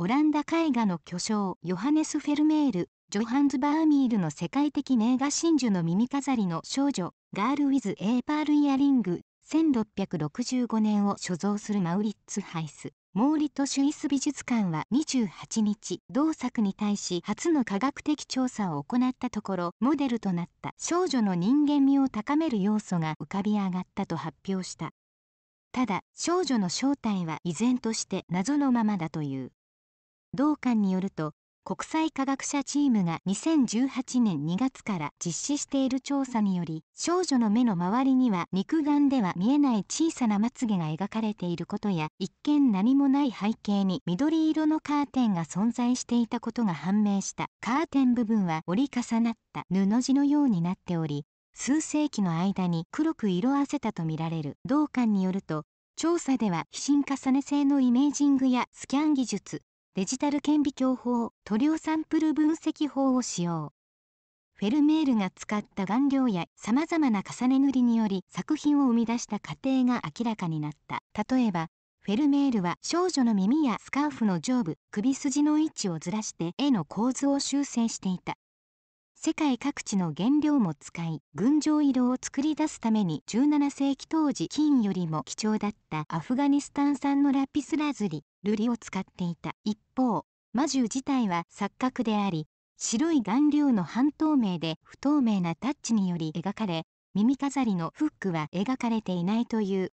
オランダ絵画の巨匠ヨハネス・フェルメール Johannes Vermeer の世界的名画真珠の耳飾りの少女 Girl with a Pearl Earring 1665年を所蔵するマウリッツハイス Mauritshuis 美術館は28日同作に対し初の科学的調査を行ったところモデルとなった少女の人間味を高める要素が浮かび上がったと発表した。ただ少女の正体は依然として謎のままだという。同館によると国際科学者チームが2018年2月から実施している調査により少女の目の周りには肉眼では見えない小さなまつげが描かれていることや一見何もない背景に緑色のカーテンが存在していたことが判明した。カーテン部分は折り重なった布地のようになっており数世紀の間に黒く色あせたとみられる。同館によると調査では非進重ね性のイメージングやスキャン技術デジタル顕微鏡法塗料サンプル分析法を使用。フェルメールが使った顔料やさまざまな重ね塗りにより作品を生み出した過程が明らかになった。例えばフェルメールは少女の耳やスカーフの上部首筋の位置をずらして絵の構図を修正していた。世界各地の原料も使い群青色を作り出すために17世紀当時金よりも貴重だったアフガニスタン産のラピスラズリ瑠璃を使っていた。一方魔獣自体は錯覚であり白い顔料の半透明で不透明なタッチにより描かれ耳飾りのフックは描かれていないという。